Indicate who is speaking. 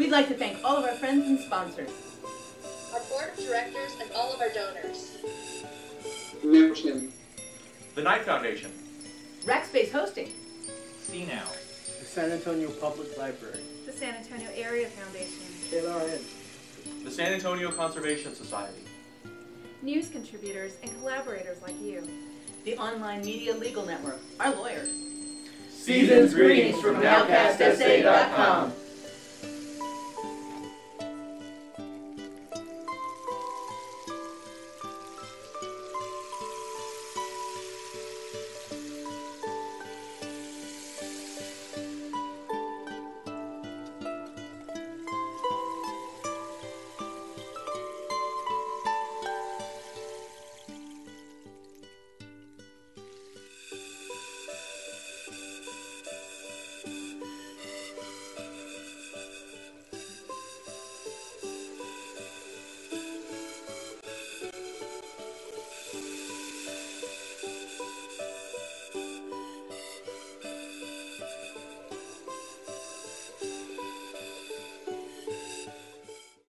Speaker 1: We'd like to thank all of our friends and sponsors.
Speaker 2: Our board of directors and all of our donors.
Speaker 3: Membership.
Speaker 4: The Knight Foundation.
Speaker 1: Rackspace Hosting.
Speaker 5: CNOW.
Speaker 6: The San Antonio Public Library.
Speaker 7: The San Antonio Area Foundation.
Speaker 6: KLRN.
Speaker 4: The San Antonio Conservation Society.
Speaker 7: News contributors and collaborators like you.
Speaker 1: The Online Media Legal Network. Our lawyers.
Speaker 8: Season's greetings from NowcastSA.com.